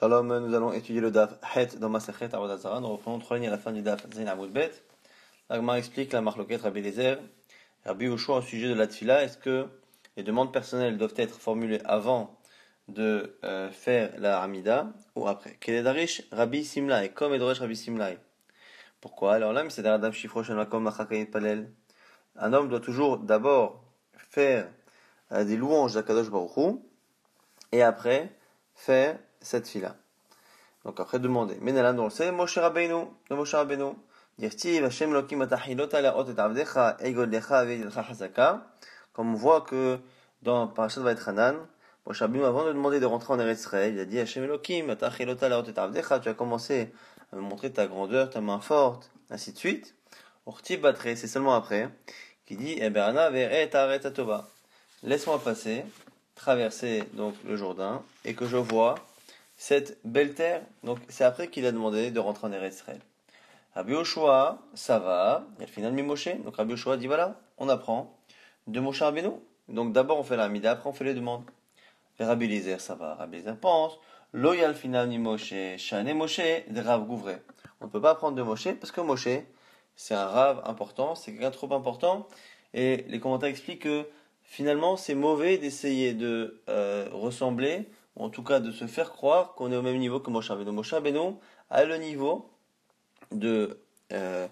Shalom, nous allons étudier le daf Het dans Masechet Avodazara. Nous reprenons trois lignes à la fin du daf Zain Amoudbet. L'Agma explique la marloquette Rabbi Lezer. Rabbi Ushua au sujet de la tfila. Est-ce que les demandes personnelles doivent être formulées avant de euh, faire la Hamida ou après? Keledarish Rabbi Simlai, comme Edrosh Rabbi Simlai? Pourquoi? Alors là, c'est Adam Palel. Un homme doit toujours d'abord faire euh, des louanges d'Akadosh Baruch et après faire cette fila. Donc après demander. Mais là, on le sait, Moshe Rabbeinu, de Moshe Rabbeinu. Dirtiv Hashem Lokim atahilot ala ot et avdecha egodecha ve'yedcha hasaka. Comme on voit que dans Parashat Vaetchanan, Moshe Rabbeinu, avant de demander de rentrer en Eretz Israël, il a dit Hashem Lokim atahilot ala ot et avdecha. Tu as commencé à me montrer ta grandeur, ta main forte, ainsi de suite. Ortiv Batre, c'est seulement après, qui dit Eberana ve'et aret atova. Laisse-moi passer, traverser donc le Jourdain, et que je vois cette belle terre. Donc c'est après qu'il a demandé de rentrer en Eretz Israël. Rabbi Yoshua, ça va, il final de Moshe. Donc Rabbi Yoshua dit voilà, on apprend de Moshe Rabbeinu. Donc d'abord on fait la Hamida, après on fait les demandes. Et Rabbi Lizer, ça va. Rabbi Lizer pense, loyal final ni Moshe, Shane Moshe, de Rav Gouvray. On ne peut pas apprendre de Moshe parce que Moshe, c'est un Rav important, c'est quelqu'un trop important. Et les commentaires expliquent que finalement c'est mauvais d'essayer de euh, ressembler en tout cas de se faire croire qu'on est au même niveau que Moshe Rabbeinu. Moshe Rabbeinu a le niveau de euh,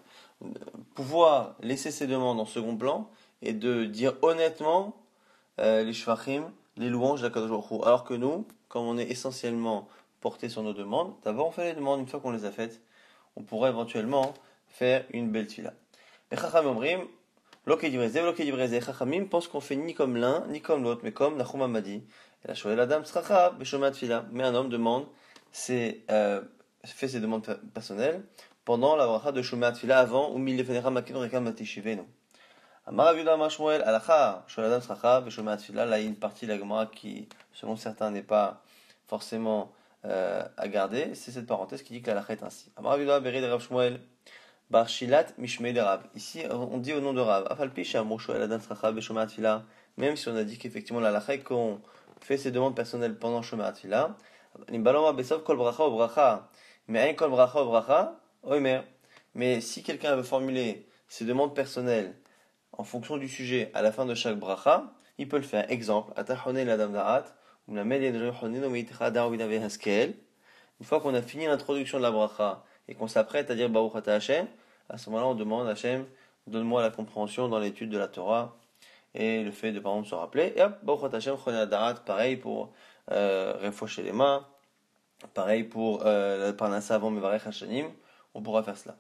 pouvoir laisser ses demandes en second plan et de dire honnêtement euh, les shvachim, les louanges d'Akadosh Alors que nous, comme on est essentiellement porté sur nos demandes, d'abord on fait les demandes, une fois qu'on les a faites, on pourrait éventuellement faire une belle tfila. Les chacham Chachamim pense qu'on fait ni comme l'un, ni comme l'autre, mais comme Nachum Amadi. La la dame sracha fila. Mais un homme demande, c'est, euh, fait ses demandes personnelles pendant la bracha de Shomat Fila avant ou mille fenera makinon rekam matishivenu. Amar Avidah Mashmuel, alacha, Sholadam sracha beshomat fila. Là, il y a une partie de la Gemara qui, selon certains, n'est pas forcément euh, à garder. C'est cette parenthèse qui dit que l'alacha est ainsi. Amar Avidah Berid Rav. Barshilat Mishmei Rav. Ici, on dit au nom de Rav. Même si on a dit qu'effectivement la lacha qu'on fait ses demandes personnelles pendant Shomat Fila. Nimbaloma Besov Kol Bracha ou Bracha. Mais Kol. Mais si quelqu'un veut formuler ses demandes personnelles en fonction du sujet à la fin de chaque bracha, il peut le faire. Exemple, la Une fois qu'on a fini l'introduction de la bracha, et qu'on s'apprête à dire Baruch Hashem, à ce moment-là, on demande à Hachem, donne-moi la compréhension dans l'étude de la Torah et le fait de, par exemple, se rappeler. Et hop, Baruch Hashem, Darat, pareil pour euh, réfaucher les mains, pareil pour euh, Parnassa avant Mevarech Hashanim, on pourra faire cela.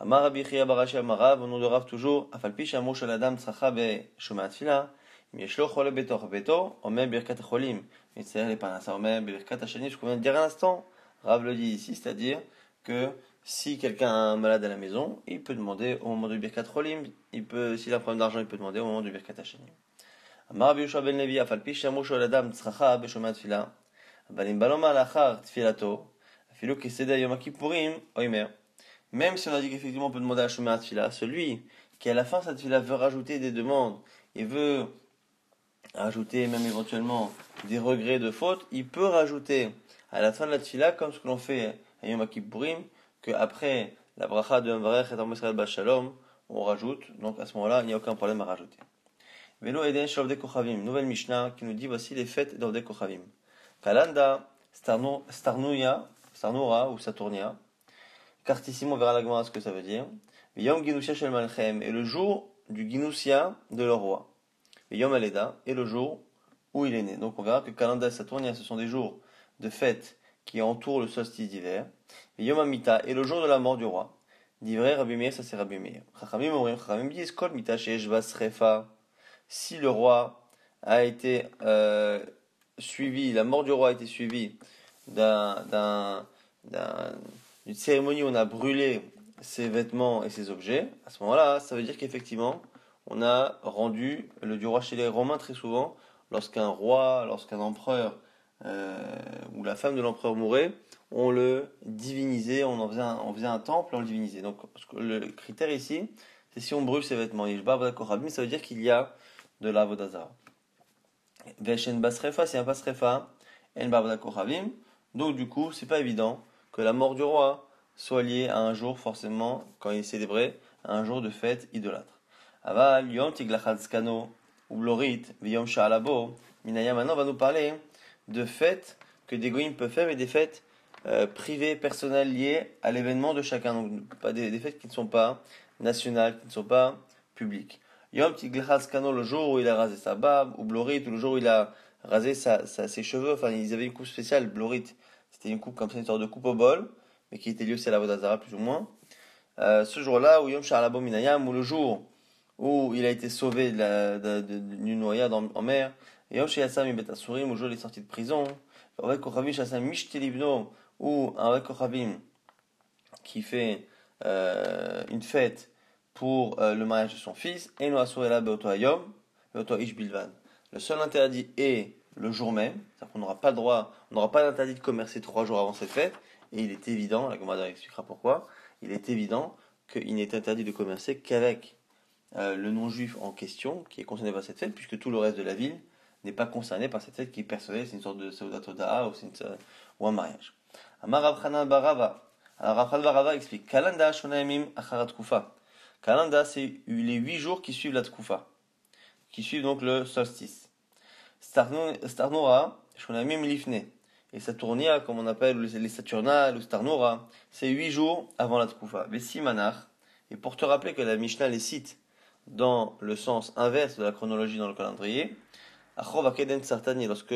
Amar Rabbi Chia Barashi Amarav, au nom de Rav toujours, Afalpish Amosh Aladam Tsacha Be Shuma Tfila, Mieshlo Chole Beto, Omer Birkat Cholim, Mitzer les Parnassa Omer Birkat Hashanim, ce qu'on vient de dire à l'instant, Rav le dit ici, c'est-à-dire que si quelqu'un a un malade à la maison, il peut demander au moment du Birkat Cholim, il peut, s'il a un problème d'argent, il peut demander au moment du Birkat Hashanim. אמר רבי ben Levi, אף על פי שאמרו של אדם צרכה בשומע תפילה, אבל אם בא לומר לאחר תפילתו, אפילו כסדר יום הכיפורים, אומר, même si on a dit qu'effectivement on peut demander à Shomat Tfila, celui qui à la fin de cette fila veut rajouter des demandes et veut rajouter même éventuellement des regrets de faute, il peut rajouter à la fin de la tfila comme ce que l'on fait à Yom Kippourim, que après la bracha de Mvarech et Israël Bashalom, on rajoute, donc à ce moment-là, il n'y a aucun problème à rajouter. Velo Eden Shalom Kochavim, nouvelle Mishnah qui nous dit voici les fêtes d'Ovde Kochavim. Kalanda, Starnuya, Starnura ou Saturnia. Cartissimo, on verra la ce que ça veut dire. Yom Ginusia Shel Malchem, et le jour du Ginusia de leur roi. Yom Aleda, et le jour où il est né. Donc on verra que Kalanda et Saturnia, ce sont des jours de fête qui entoure le solstice d'hiver. Est le jour de la mort du roi. D'ivrer Rabbi Meir, ça c'est Rabbi Meir. Si le roi a été euh, suivi, la mort du roi a été suivie d'un, d'un, d'une cérémonie où on a brûlé ses vêtements et ses objets, à ce moment-là, ça veut dire qu'effectivement, on a rendu le du roi chez les Romains très souvent, lorsqu'un roi, lorsqu'un empereur où la femme de l'empereur mourait, on le divinisait, on en faisait un, on faisait un temple, on le divinisait. Donc le critère ici, c'est si on brûle ses vêtements. ça veut dire qu'il y a de la vodazara. Veshen basrefa, c'est un basrefa, en Donc du coup, c'est pas évident que la mort du roi soit liée à un jour forcément, quand il est célébré, à un jour de fête idolâtre. Aval, Yom Tiglachadskano, ou Blorit, Yom Sha'alabo, Minaya maintenant va nous parler de fêtes que des goïms peuvent faire, mais des fêtes euh, privées, personnelles, liées à l'événement de chacun. Donc pas des, fêtes qui ne sont pas nationales, qui ne sont pas publiques. Yom Tiglachadskano, le jour où il a rasé sa barbe, ou Blorit, ou le jour où il a rasé sa, ses cheveux, enfin ils avaient une coupe spéciale, Blorit, c'était une coupe comme ça, une sorte de coupe au bol, mais qui était liée aussi à la Vodazara plus ou moins. Euh, ce jour-là, ou Yom Sha'alabo Minayam, ou le jour où il a été sauvé d'une de, de, de, noyade en mer, Yom Sheyassam Ibet Asurim, au jour où il est sorti de prison, avec Kochavim Shassam Mishtelibno, ou avec Kochavim qui fait euh, une fête pour euh, le mariage de son fils, et no Asurela Beoto Beoto Ish Bilvan. Le seul interdit est le jour même, c'est-à-dire qu'on n'aura pas le droit, on n'aura pas l'interdit de commercer trois jours avant cette fête, et il est évident, la Gemara expliquera pourquoi, il est évident qu'il n'est interdit de commercer qu'avec euh, le non-juif en question qui est concerné par cette fête, puisque tout le reste de la ville n'est pas concerné par cette fête qui est personnelle, c'est une sorte de Toda'a ou, ou un mariage. Amar Rabchanan Barava. Alors Rabchanan Barava explique Kalanda Shonaimim Acharat Kufa. Kalanda, c'est les huit jours qui suivent la Tkufa, qui suivent donc le solstice. Starnora, Shonaimim Lifne. Et Saturnia, comme on appelle les Saturnales ou Starnora, c'est huit jours avant la Tkufa. Manach. Et pour te rappeler que la Mishnah les cite dans le sens inverse de la chronologie dans le calendrier, lorsque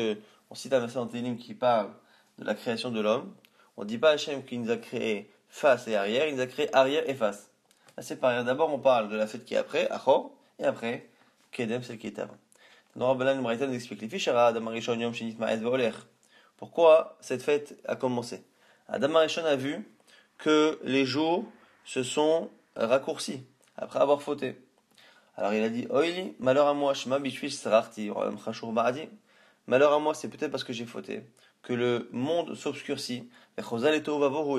on cite un verset Télim qui parle de la création de l'homme, on ne dit pas Hachem qu'il nous a créé face et arrière, il nous a créé arrière et face. Là c'est pareil. D'abord on parle de la fête qui est après, Achor, et après, Kedem, celle qui est avant. nous explique les Pourquoi cette fête a commencé? Adam Arishon a vu que les jours se sont raccourcis après avoir fauté. Alors il a dit Oili, malheur à moi, Shema Sararti, Malheur à moi, c'est peut-être parce que j'ai fauté, que le monde s'obscurcit, et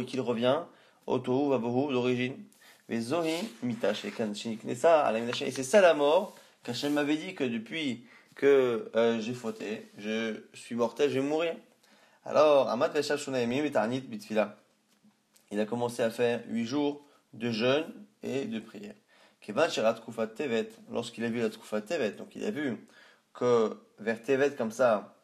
qu'il revient au Tohu Vavohu d'origine. Et c'est ça la mort, qu'Hachem m'avait dit que depuis que euh, j'ai fauté, je suis mortel, je vais mourir. Alors, Amad il a commencé à faire huit jours de jeûne et de prière lorsqu'il a vu la Tkufat Tevet, donc il a vu que vers Tevet, comme ça,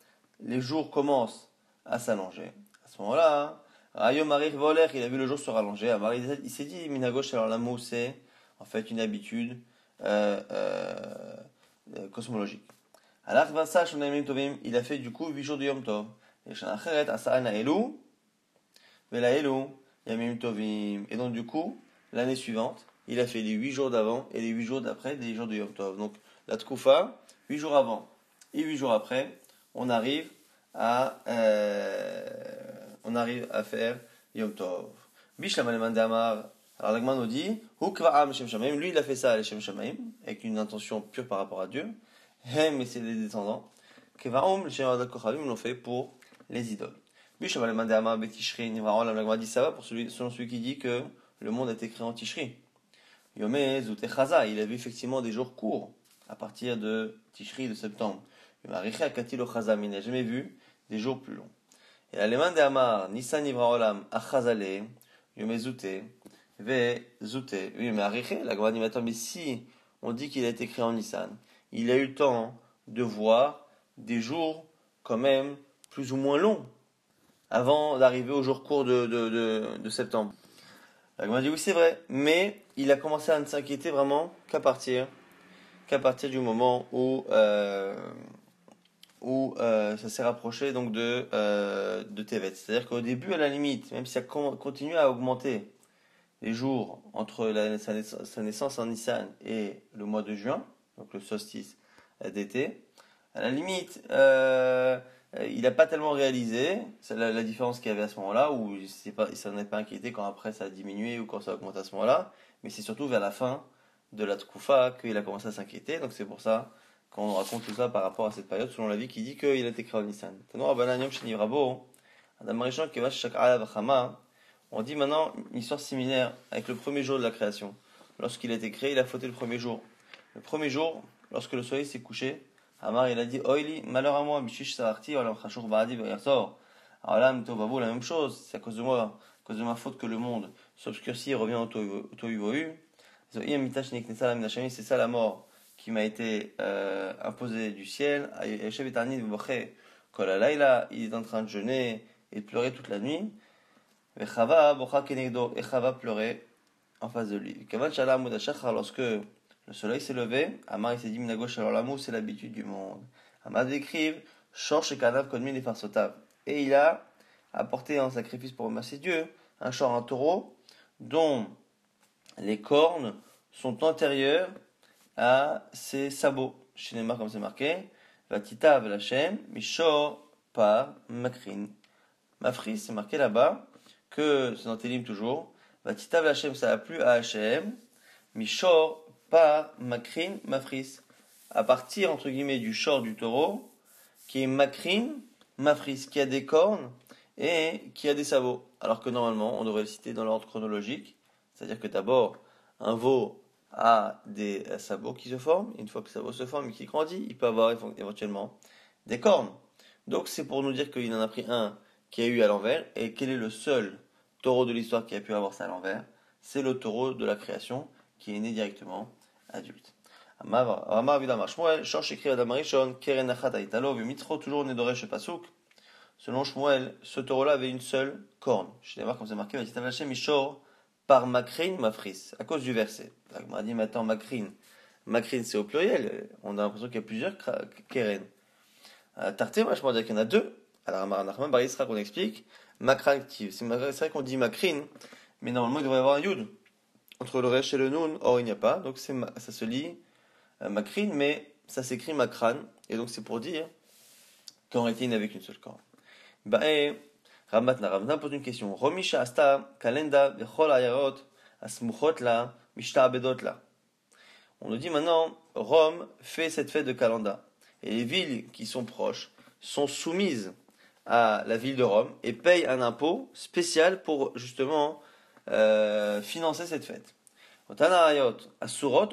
les jours commencent à s'allonger. À ce moment-là, Rayom Marik Voler, il a vu le jour se rallonger. Il s'est dit, Minagosh, alors l'amour, c'est en fait une habitude euh, euh, cosmologique. Alors, il a fait du coup 8 jours de Yom Tov. Et donc, du coup, l'année suivante, il a fait les 8 jours d'avant et les 8 jours d'après, des jours de Yom Tov. Donc la Tkoufa, 8 jours avant et 8 jours après, on arrive à, euh, on arrive à faire Yom Tov. Bishlam al alors l'Agman nous dit, lui il a fait ça à l'Eshem Shamaim, avec une intention pure par rapport à Dieu. Et c'est les descendants. Kevaum, le Shem ils l'ont fait pour les idoles. Bishlam al-Mandama, Betishri, l'Agman dit ça va pour selon celui qui dit que le monde a été créé en Tishri. Il a vu effectivement des jours courts à partir de Tishri de septembre. Il n'a jamais vu des jours plus longs. Et l'allemand de Amar, Nissan Olam, Achazale, Yomé Zute, Ve Zute. Oui, mais la grande animateur, mais si on dit qu'il a été créé en Nissan, il a eu le temps de voir des jours quand même plus ou moins longs avant d'arriver au jour court de, de, de, de septembre. La dit oui, c'est vrai, mais il a commencé à ne s'inquiéter vraiment qu'à partir, qu'à partir du moment où, euh, où euh, ça s'est rapproché donc de, euh, de Tevet. C'est-à-dire qu'au début, à la limite, même si ça continue à augmenter les jours entre sa, naissance en Nissan et le mois de juin, donc le solstice d'été, à la limite, euh, il n'a pas tellement réalisé la, la différence qu'il y avait à ce moment-là, où il ne s'en est pas inquiété quand après ça a diminué ou quand ça a augmenté à ce moment-là, mais c'est surtout vers la fin de la Tkoufa qu'il a commencé à s'inquiéter, donc c'est pour ça qu'on raconte tout ça par rapport à cette période, selon la vie qui dit qu'il a été créé en Nissan. On dit maintenant une histoire similaire avec le premier jour de la création. Lorsqu'il a été créé, il a fauté le premier jour. Le premier jour, lorsque le soleil s'est couché, Amar, il a dit, Oili, malheur à moi, Bishish Beyarsor. Alors là, la même chose, c'est à cause de moi, à cause de ma faute que le monde s'obscurcit et revient au Tohu C'est ça la mort qui m'a été euh, imposée du ciel. Il est en train de jeûner et de pleurer toute la nuit. Et Chava pleurait en face de lui. Lorsque le soleil s'est levé, Amar il s'est dit Minagosh alors l'amour c'est l'habitude du monde. Amar décrive Shor et Kanav Kodmin et. Et il a apporté en sacrifice pour remercier Dieu un char, un taureau, dont les cornes sont antérieures à ses sabots. Chez comme c'est marqué, Vatitav Lachem, Mishor par Makrin. Mafris, c'est marqué là-bas, que c'est dans Télim toujours. Vatitav Lachem, ça a plu à Hachem. Mishor par Makrin, Mafris. À partir, entre guillemets, du short du taureau, qui est Makrin, Mafris, qui a des cornes et qui a des sabots. Alors que normalement, on devrait le citer dans l'ordre chronologique. C'est-à-dire que d'abord, un veau a des sabots qui se forment. Une fois que le sabot se forme et qu'il grandit, il peut avoir éventuellement des cornes. Donc c'est pour nous dire qu'il en a pris un qui a eu à l'envers. Et quel est le seul taureau de l'histoire qui a pu avoir ça à l'envers? C'est le taureau de la création qui est né directement adulte. Selon Shmuel, ce taureau-là avait une seule corne. Je vais voir comme c'est marqué, Mishor par Makrin, Mafris, à cause du verset. On dit maintenant Makrin. Makrin, c'est au pluriel. On a l'impression qu'il y a plusieurs Keren. Tarté, moi je pense qu'il y en a deux. Alors, Amar Nachman, Barisra, qu'on explique. Makran, c'est vrai qu'on dit Makrin, mais normalement il devrait y avoir un Yud. Entre le Resh et le Nun, or il n'y a pas. Donc ça se lit euh, Makrin, mais ça s'écrit Makran. Et donc c'est pour dire qu'en réalité il n'avait qu'une seule corne. Pose une question. Romisha kalenda. On nous dit maintenant, Rome fait cette fête de Kalenda. Et les villes qui sont proches sont soumises à la ville de Rome et payent un impôt spécial pour justement euh, financer cette fête. Asurot.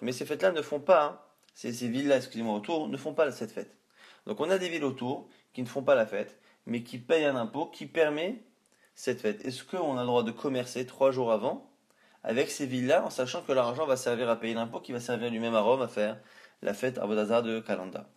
Mais ces fêtes-là ne font pas, hein, ces villes-là, excusez-moi, autour, ne font pas cette fête. Donc on a des villes autour qui ne font pas la fête mais qui paye un impôt qui permet cette fête. Est-ce qu'on a le droit de commercer trois jours avant avec ces villes-là en sachant que l'argent va servir à payer l'impôt qui va servir lui-même à Rome à faire la fête à Bodazar de Kalanda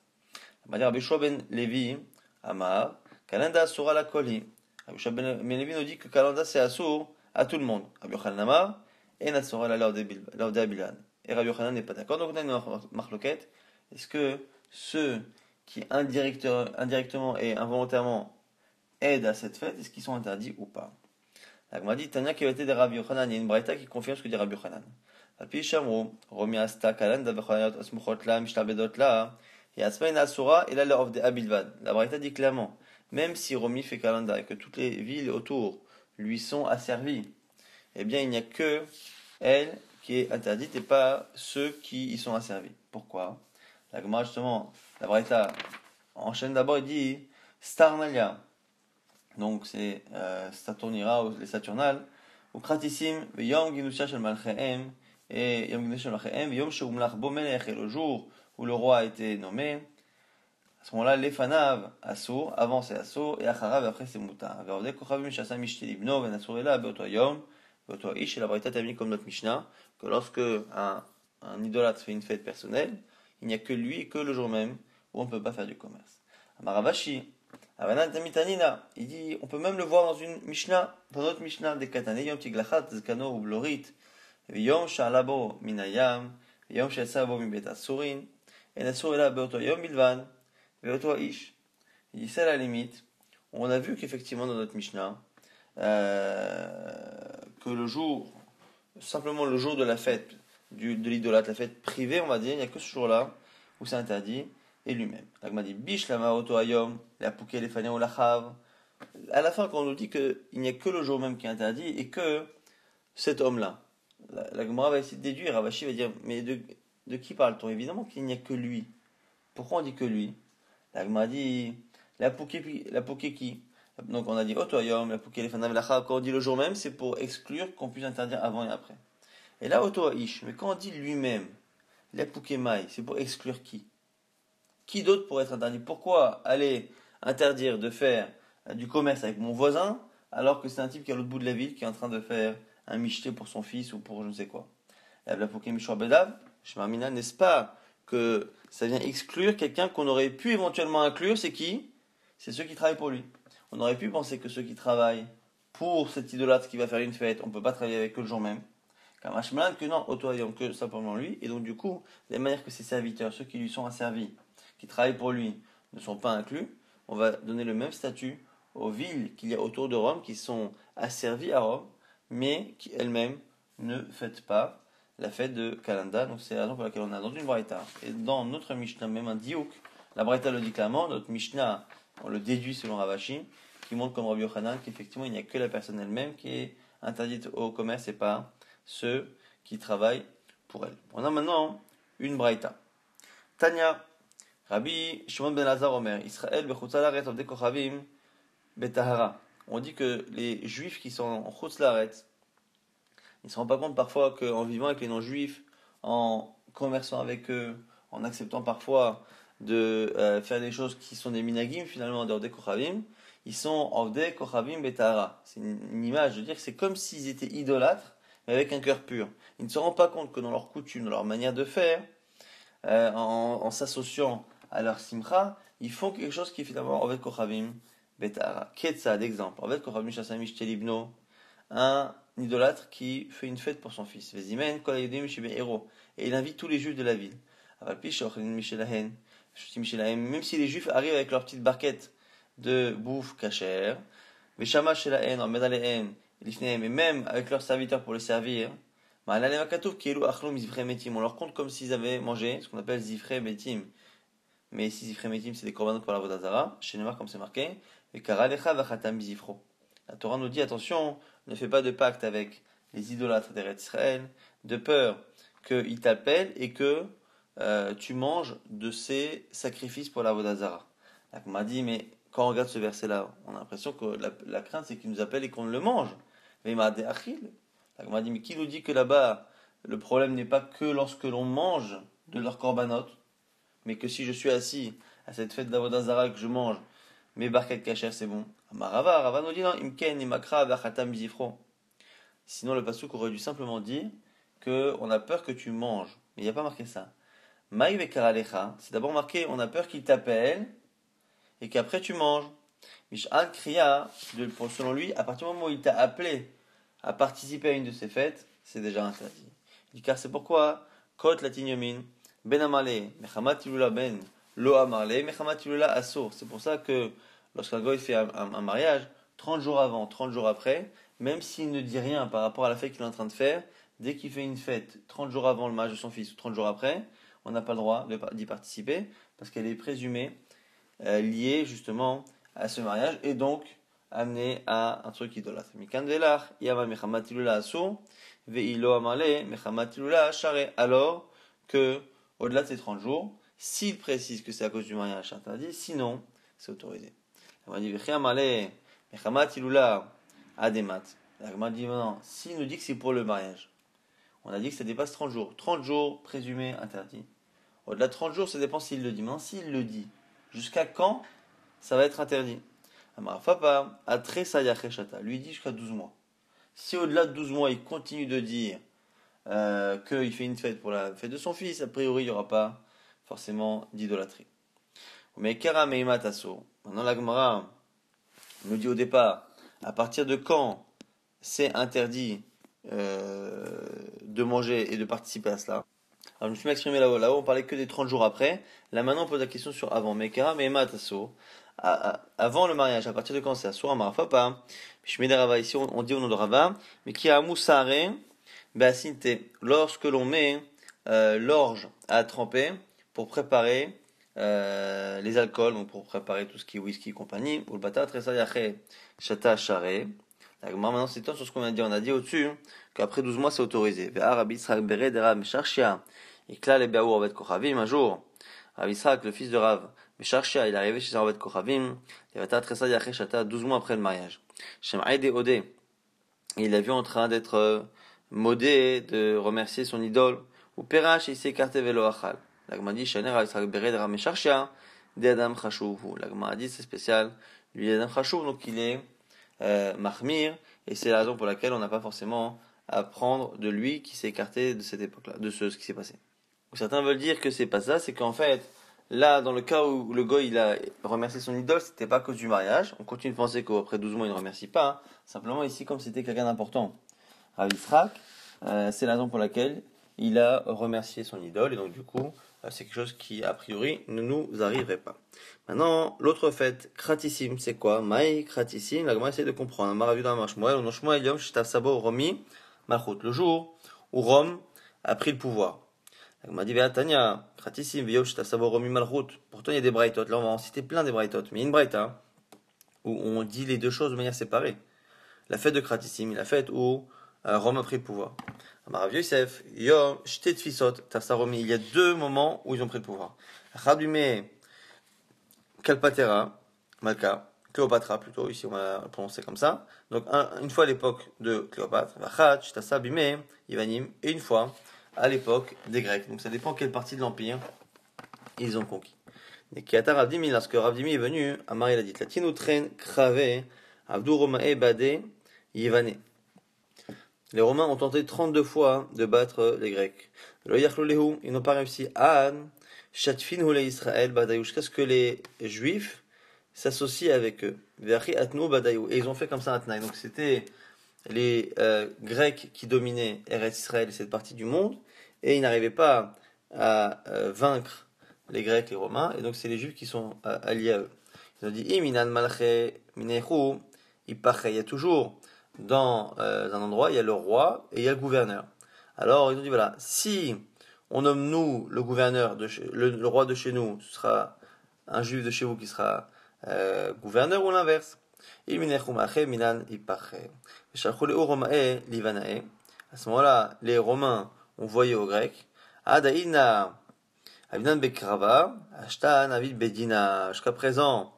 La manière Ben Levi, Amar, Kalanda sera la Koli. Ben Levi nous dit que Kalanda c'est assour à tout le monde. Rabbi Amar, et Nasora la Abilan. Et Rabbi Yochanan n'est pas d'accord. Donc on a une marloquette. Est-ce que ceux qui indirectement et involontairement aident à cette fête, est-ce qu'ils sont interdits ou pas? La m'a dit, Tania qui a été des Rabbi Yochanan, il y a une braïta qui confirme ce que dit Rabbi Yochanan. Alpi Shamro, Romi Asta, Kalenda, Bechonayot, Asmuchot la, Mishtabedot la, et Asura, et là des Abilvad. La braïta dit clairement, même si Romi fait Kalenda et que toutes les villes autour lui sont asservies, eh bien il n'y a que elle qui est interdite et pas ceux qui y sont asservis. Pourquoi? La Gemara justement, la Braïta enchaîne d'abord, il dit Starnalia. Donc c'est euh, Saturnira les Saturnales. Ou Yom Ginusha Shel et Yom Ginusha Yom Bomelech, et le jour où le roi a été nommé. À ce moment-là, les Fanav, avant c'est et Acharav, après c'est Mouta. Kochavim Shasam là, Beoto Yom, Beoto Ish, et la termine comme notre Mishnah, que lorsque idolâtre fait une fête personnelle, il n'y a que lui et que le jour même où on ne peut pas faire du commerce. Il dit, on peut même le voir dans une Mishnah, dans notre Mishnah des Katane, Yom Tiglachat, Zkano ou Blorit, Yom Shalabo Minayam, Yom Shetsabo Mibeta Surin, et Nasur là, Beoto Yom Bilvan, Beoto Ish. Il dit, c'est la limite. On a vu qu'effectivement dans notre Mishnah, euh, que le jour, simplement le jour de la fête du, de l'idolâtre, la fête privée, on va dire, il n'y a que ce jour-là où c'est interdit et lui-même. m'a dit Bish la ayom, la pouké les ou la À la fin, quand on nous dit qu'il n'y a que le jour même qui est interdit et que cet homme-là, la, la va essayer de déduire, Ravashi va dire Mais de, qui parle-t-on? Évidemment qu'il n'y a que lui. Pourquoi on dit que lui? La Gemara dit La pouké, la qui? Donc on a dit ayom, la pouké les la Quand on dit le jour même, c'est pour exclure qu'on puisse interdire avant et après. Et là, Oto Aish, mais quand on dit lui-même, la pouké mai, c'est pour exclure qui? Qui d'autre pourrait être interdit? Pourquoi aller interdire de faire du commerce avec mon voisin, alors que c'est un type qui est à l'autre bout de la ville qui est en train de faire un micheté pour son fils ou pour je ne sais quoi? N'est-ce pas que ça vient exclure quelqu'un qu'on aurait pu éventuellement inclure, c'est qui? C'est ceux qui travaillent pour lui. On aurait pu penser que ceux qui travaillent pour cet idolâtre qui va faire une fête, on ne peut pas travailler avec eux le jour même. Car que non, auto que simplement lui. Et donc du coup, de la manière que ses serviteurs, ceux qui lui sont asservis, qui travaillent pour lui, ne sont pas inclus, on va donner le même statut aux villes qu'il y a autour de Rome qui sont asservies à Rome, mais qui elles-mêmes ne fêtent pas la fête de Kalanda. Donc c'est la raison pour laquelle on a dans une Braïta et dans notre Mishnah, même un Diouk, la Braïta le dit clairement, notre Mishnah, on le déduit selon Ravashi, qui montre comme Rabbi Yochanan qu'effectivement il n'y a que la personne elle-même qui est interdite au commerce et pas ceux qui travaillent pour elle. On a maintenant une Braïta. Tanya, Rabbi Shimon ben Lazar Omer, Israël bechutzalaret de kochavim betahara. On dit que les juifs qui sont en chutzlaret, ils ne se rendent pas compte parfois qu'en vivant avec les non-juifs, en conversant avec eux, en acceptant parfois de euh, faire des choses qui sont des minagim finalement en kochavim, ils sont des kochavim betahara. C'est une, image de dire que c'est comme s'ils étaient idolâtres, mais avec un cœur pur. Ils ne se rendent pas compte que dans leur coutume, dans leur manière de faire, euh, en s'associant à leur simcha, ils font quelque chose qui est finalement Ovet Kochavim Betara. Ketsa, d'exemple? Ovet Kochavim Shasamish Telibno, un idolâtre qui fait une fête pour son fils. Vezimen Kolayedim Héros. Et il invite tous les juifs de la ville. Même si les juifs arrivent avec leur petite barquette de bouffe cachère, Veshama Shelahen, en Medalehem, et même avec leurs serviteurs pour les servir, on leur compte comme s'ils avaient mangé ce qu'on appelle zifre betim mais ici Zifremetim, c'est des korbanot pour la Vodazara, chez Neymar, comme c'est marqué, et Karalecha vachatam bizifro. La Torah nous dit attention, ne fais pas de pacte avec les idolâtres d'Eretz Israël, de peur qu'ils t'appellent et que euh, tu manges de ces sacrifices pour la Vodazara. On m'a mais quand on regarde ce verset-là, on a l'impression que la, crainte, c'est qu'ils nous appellent et qu'on le mange. Mais il m'a dit, mais qui nous dit que là-bas, le problème n'est pas que lorsque l'on mange de leur korbanot, mais que si je suis assis à cette fête d'Avodazara que je mange mes barquettes cachères, c'est bon. Imakra, vachatam, bizifro. Sinon, le pasouk aurait dû simplement dire que on a peur que tu manges. Mais il n'y a pas marqué ça. C'est d'abord marqué on a peur qu'il t'appelle et qu'après tu manges. Selon lui, à partir du moment où il t'a appelé à participer à une de ces fêtes, c'est déjà interdit. Il dit car c'est pourquoi, kot latinyomin, ben Amale, Ben, Lo Amarle, Asso. C'est pour ça que lorsqu'un goy fait un, mariage, 30 jours avant, 30 jours après, même s'il ne dit rien par rapport à la fête qu'il est en train de faire, dès qu'il fait une fête 30 jours avant le mariage de son fils ou 30 jours après, on n'a pas le droit d'y participer parce qu'elle est présumée euh, liée justement à ce mariage et donc amenée à un truc idolâtre. Alors que au-delà de ces 30 jours, s'il précise que c'est à cause du mariage interdit, sinon, c'est autorisé. On dit, Ademat. La s'il nous dit que c'est pour le mariage, on a dit que ça dépasse 30 jours. 30 jours présumés interdits. Au-delà de 30 jours, ça dépend s'il le dit. Maintenant, s'il le dit, jusqu'à quand ça va être interdit? Amarafapa, lui dit jusqu'à 12 mois. Si au-delà de 12 mois, il continue de dire euh, qu'il fait une fête pour la fête de son fils, a priori, il n'y aura pas forcément d'idolâtrie. Mais Kara Tasso, maintenant la Gemara nous dit au départ, à partir de quand c'est interdit euh, de manger et de participer à cela? Alors, je me suis exprimé là-haut. Là-haut, on parlait que des 30 jours après. Là, maintenant, on pose la question sur avant. Mais Kara Tasso, avant le mariage, à partir de quand c'est Assour, Amarafa pas. Ici, on dit au nom de Rava, mais qui a Moussare, lorsque l'on met euh, l'orge à tremper pour préparer euh, les alcools, donc pour préparer tout ce qui est whisky et compagnie, ou le bata chata charé. Maintenant, c'est sur ce qu'on a dit. On a dit au-dessus qu'après 12 mois, c'est autorisé. Et là, les Béaour Rav Kochavim, un jour, Rav le fils de Rav, Mesharshia, il est arrivé chez Rav Kochavim, il avait Tresa Yaché Shata 12 mois après le mariage. Shem Aïde Ode, il l'a vu en train d'être euh, modé de remercier son idole, ou Perash, il s'est écarté achal. L'agma dit, Shaner al de adam. L'agma dit, c'est spécial, lui est un khashuv, donc il est euh, mahmir, et c'est la raison pour laquelle on n'a pas forcément à prendre de lui qui s'est écarté de cette époque-là, de ce, qui s'est passé. Certains veulent dire que c'est pas ça, c'est qu'en fait, là, dans le cas où le goy il a remercié son idole, c'était pas à cause du mariage. On continue de penser qu'après 12 mois, il ne remercie pas. Simplement, ici, comme c'était quelqu'un d'important, Euh, c'est la raison pour laquelle il a remercié son idole, et donc du coup, euh, c'est quelque chose qui, a priori, ne nous arriverait pas. Maintenant, l'autre fête, kratissime, c'est quoi? Maï, kratissime, la gamme essaie de comprendre. Romi, le jour où Rome a pris le pouvoir. La dit Tanya, kratissime, Viyom, Sabo, Romi, Malchut. Pourtant, il y a des braïtot. Là, on va en citer plein des braïtot. Mais une braïta où on dit les deux choses de manière séparée. La fête de kratissime, la fête où Rome a pris le pouvoir. Amarav Yosef, Yom, Tarsaromi. Il y a deux moments où ils ont pris le pouvoir. Rabime, Kalpatera, Malka, Cléopatra plutôt, ici on va prononcer comme ça. Donc une fois à l'époque de Cléopâtre, Vachat, Bime, Ivanim, et une fois à l'époque des Grecs. Donc ça dépend quelle partie de l'Empire ils ont conquis. Et Kiatar Ravdimi, lorsque Ravdimi est venu, Amar il a dit, Latino tren, Krave, Abdou Romae Bade, Yivane. Les Romains ont tenté 32 fois de battre les Grecs. Ils n'ont pas réussi. à Israël jusqu'à ce que les Juifs s'associent avec eux? Et ils ont fait comme ça un tnaï. Donc c'était les euh, Grecs qui dominaient Eretz Israël, cette partie du monde, et ils n'arrivaient pas à euh, vaincre les Grecs, les Romains, et donc c'est les Juifs qui sont euh, alliés à eux. Ils ont dit, il y a toujours dans euh, un endroit, il y a le roi et il y a le gouverneur. Alors ils ont dit voilà, si on nomme nous le gouverneur le, roi de chez nous, ce sera un juif de chez vous qui sera euh, gouverneur ou l'inverse. À ce moment-là, les Romains ont voyé aux Grecs. Jusqu'à présent,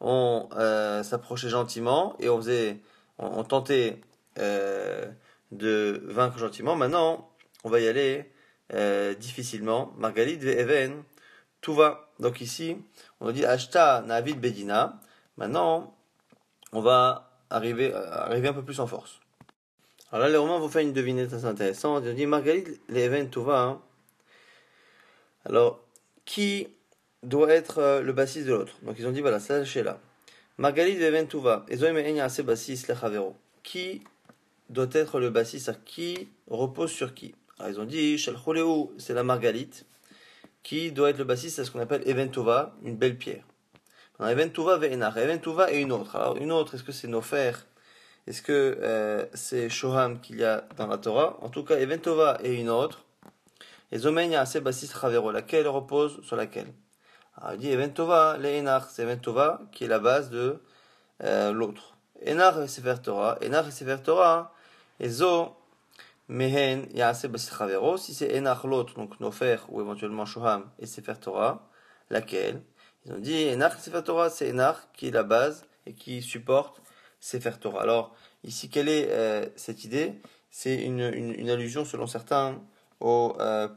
on euh, s'approchait gentiment et on faisait on, tentait euh, de vaincre gentiment. Maintenant, on va y aller euh, difficilement. Margalit Even, tout va. Donc ici, on dit Ashta Navid Bedina. Maintenant, on va arriver, arriver un peu plus en force. Alors là, les Romains vont faire une devinette assez intéressante. Ils ont dit Margalit tout va. Hein. Alors, qui doit être euh, le bassiste de l'autre? Donc ils ont dit voilà, ça c'est là. Margalit Veventuva, qui doit être le bassiste, qui repose sur qui? Alors ils ont dit, c'est la margalite, qui doit être le bassiste, c'est ce qu'on appelle Eventuva, une belle pierre. Eventuva Ve'enar, Eventuva et une autre. Alors une autre, est-ce que c'est Nofer? Est-ce que euh, c'est Shoham qu'il y a dans la Torah? En tout cas, Eventuva et une autre. Et Zomenya, c'est bassiste Chavero, laquelle repose sur laquelle? Alors, il dit Eventova, le Enar, c'est Eventova qui est la base de euh, l'autre. Enar et Sefer Torah, Enar et Sefer et Zo, Mehen, Yaase Basichavero, si c'est Enar l'autre, donc Nofer ou éventuellement Shoham et Sefer Torah, laquelle? Ils ont dit Enar et Sefer c'est Enar qui est la base et qui supporte Sefer Torah. Alors, ici, quelle est euh, cette idée? C'est une, une, allusion, selon certains, aux, euh,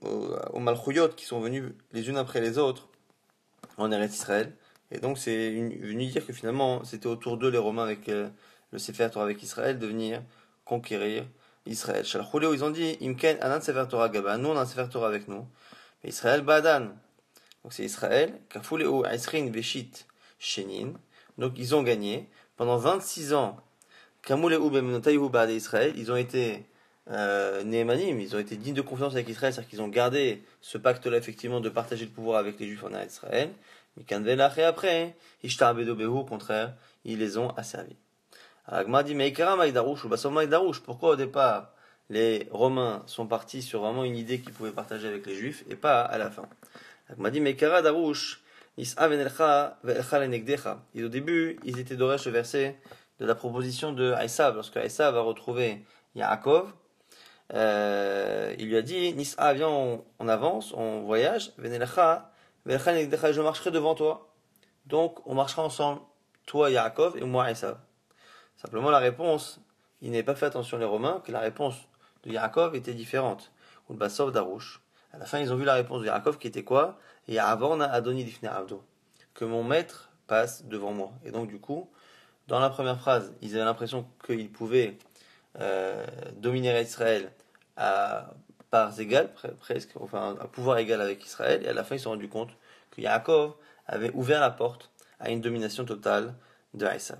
aux Malchouyot qui sont venus les unes après les autres en Eretz Israël. Et donc c'est venu dire que finalement c'était autour d'eux les Romains avec euh, le Sefer Torah avec Israël de venir conquérir Israël. Shalchuleo ils ont dit Imken anan Sefer Torah gaba. Nous on a un Sefer Torah avec nous. Mais Israël badan. Donc c'est Israël. Kafuleo Isrin veshit shenin. Donc ils ont gagné pendant 26 ans. Kamuleu bemnotayu ba'ad Israël. Ils ont été euh, ils ont été dignes de confiance avec Israël, c'est-à-dire qu'ils ont gardé ce pacte-là, effectivement, de partager le pouvoir avec les Juifs en Israël. Mais et après, au contraire, ils les ont asservis. Agma dit, mais ou pourquoi au départ, les Romains sont partis sur vraiment une idée qu'ils pouvaient partager avec les Juifs et pas à la fin? Agma dit, mais Darouche, et au début, ils étaient dorés le verset de la proposition de Aïsav, lorsque Aïsav va retrouver Yaakov, euh, il lui a dit, Nis'a, viens, on, avance, on voyage, je marcherai devant toi. Donc, on marchera ensemble, toi, Yaakov, et moi, Esav. Simplement, la réponse, il n'avait pas fait attention les Romains, que la réponse de Yaakov était différente. Ou le d'Arouche. À la fin, ils ont vu la réponse de Yaakov qui était quoi? Et Avorna Adoni Difne Que mon maître passe devant moi. Et donc du coup, dans la première phrase, ils avaient l'impression qu'ils pouvaient euh, dominer Israël à parts égales, presque, enfin à pouvoir égal avec Israël, et à la fin ils se sont rendus compte que Yaakov avait ouvert la porte à une domination totale de Esav.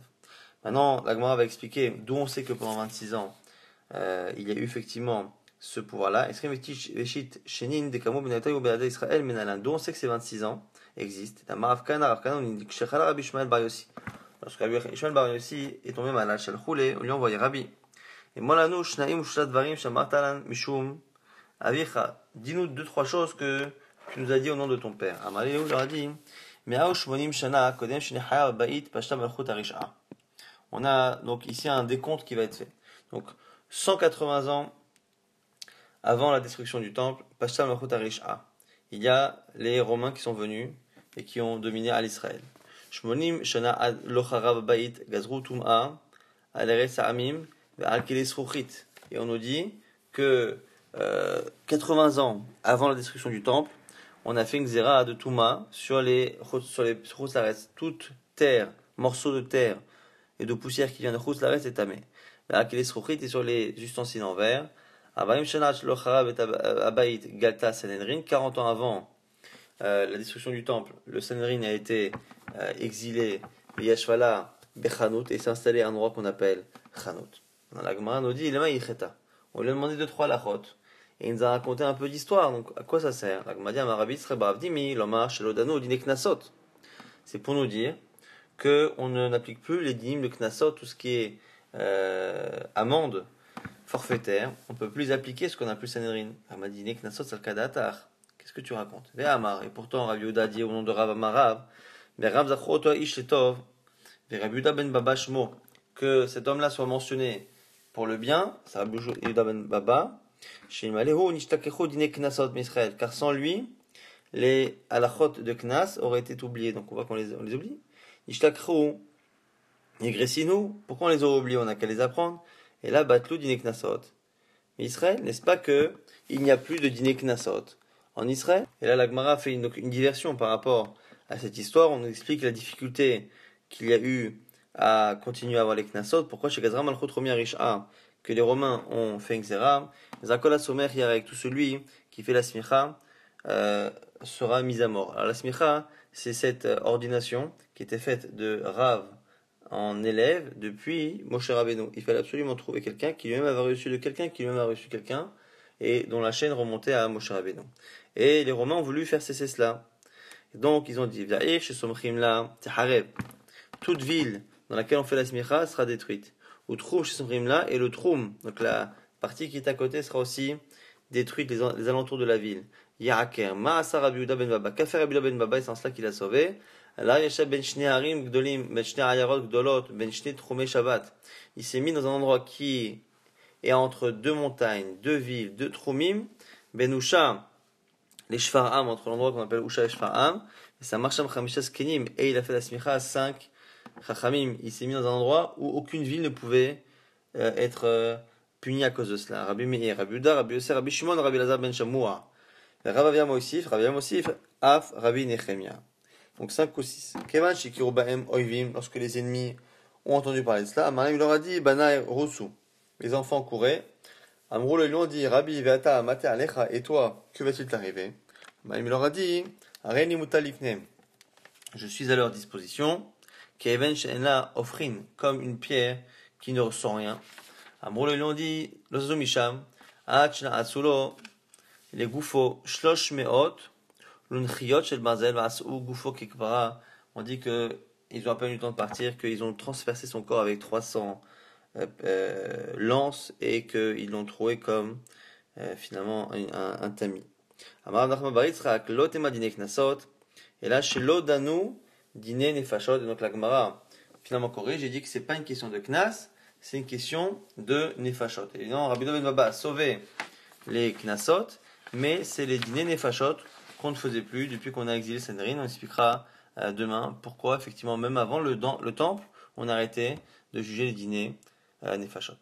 Maintenant, la Gemara va expliquer d'où on sait que pendant 26 ans, euh, il y a eu effectivement ce pouvoir-là. D'où on sait que ces 26 ans existent? Lorsque Ishmael Bar Yossi est tombé malade, on lui a envoyé Rabbi. Dis-nous deux, trois choses que tu nous as dit au nom de ton père. Amaleu leur a dit. On a donc ici un décompte qui va être fait. Donc, 180 ans avant la destruction du temple. Il y a les Romains qui sont venus et qui ont dominé à l'Israël. Shmonim Shana Locharav Bait Amim Et on nous dit que euh, 80 ans avant la destruction du temple, on a fait une zera de Touma sur les sur les toute terre, morceau de terre et de poussière qui vient de Choutlaret est tamé. et sur les ustensiles en verre. Avaim Shanach Locharav Abayit Galta Sanedrin, 40 ans avant euh, la destruction du temple, le Sanedrin a été euh, exilé et s'est installé à un endroit qu'on appelle Chanout. Dans la Gemara nous dit, on lui a demandé deux, trois lachot. Et il nous a raconté un peu d'histoire. Donc, à quoi ça sert? La Gemara dit, Amarabit serait bavdimi, lomar, shalodano, dine knasot. C'est pour nous dire qu'on n'applique plus les dynimes, le knasot, tout ce qui est euh, amende forfaitaire. On peut plus appliquer ce qu'on a plus Sanhedrin. M'a dit, knasot, c'est le kadatar. Qu'est-ce que tu racontes? Et pourtant, Rav Yehuda dit au nom de Rav Amarav, mais Rav Zachro Ish Letov, Rav Ben Baba Shmo, que cet homme-là soit mentionné pour le bien, ça va Ben Baba, car sans lui, les halachot de Knas auraient été oubliés. Donc on voit qu'on les, on les oublie. Nishtakru, Nigressinu, pourquoi on les a oubliés? On n'a qu'à les apprendre. Et là, Batlou dîner Knasot. Mais Israël, n'est-ce pas que il n'y a plus de dîner Knasot en Israël? Et là, la Gemara fait une, une diversion par rapport à cette histoire. On nous explique la difficulté qu'il y a eu à continuer à avoir les Knasot. Pourquoi? Chez Gazram al A que les Romains ont fait Xera, Zakola Somer avec tout celui qui fait la smicha euh, sera mis à mort. Alors la smicha, c'est cette ordination qui était faite de Rav en élève depuis Moshe Rabbeinu. Il fallait absolument trouver quelqu'un qui lui-même avait reçu de quelqu'un, qui lui-même a reçu quelqu'un, et dont la chaîne remontait à Moshe Rabbeinu. Et les Romains ont voulu faire cesser cela. donc ils ont dit, toute ville dans laquelle on fait la smicha sera détruite. Ou Troum chez là, et le Troum, donc la partie qui est à côté, sera aussi détruite, les, les alentours de la ville. Ya'aker, Ma'asa Rabbi ben Baba, Kafer Rabbi ben Baba, c'est en cela qu'il a sauvé. Ben ben ben. Il s'est mis dans un endroit qui est entre deux montagnes, deux villes, deux Troumim, Ben Usha, les Shfar'am, entre l'endroit qu'on appelle Usha et Shfar'am, et ça marche Kenim, et il a fait la smicha à cinq Chachamim, il s'est mis dans un endroit où aucune ville ne pouvait euh, être euh, punie à cause de cela. Rabbi Meir, Rabbi Uda, Rabbi Yosef, Rabbi Shimon, Rabbi Lazar ben Shamoua. Rabbi Avia Rabbi Moïsif, Af, Rabbi Nechemia. Donc 5 ou 6. Kevan Shikirubaem Oivim, lorsque les ennemis ont entendu parler de cela, Amarim leur a dit, Banaï Rosu. Les enfants couraient. Amrou le lui dit, Rabbi Veata Mate Alecha, et toi, que va-t-il t'arriver? Amarim leur a dit, Areni Mutalifnem. Je suis à leur disposition là offrin, comme une pierre qui ne ressent rien. Amrou le lui dit, Lozumisham, Achna Atsulo, les goufos, Shlosh Meot, L'unchiot shel Barzel, ou Goufo Kekvara, on dit que ils ont à peine eu le temps de partir, qu'ils ont transpercé son corps avec 300 euh, euh, lances et qu'ils l'ont trouvé comme euh, finalement un, un, un tamis. Et là chez Lodanu, dîner nefashot. Et donc la Gemara finalement corrige j'ai dit que c'est pas une question de knas, c'est une question de nefashot. Et non, Rabbi Ben Baba a sauvé les knasot, mais c'est les dîners nefashot qu'on ne faisait plus depuis qu'on a exilé Sanhedrin. On expliquera euh, demain pourquoi, effectivement, même avant le, le temple, on arrêtait de juger les dîners euh, nefashot.